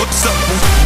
What's up?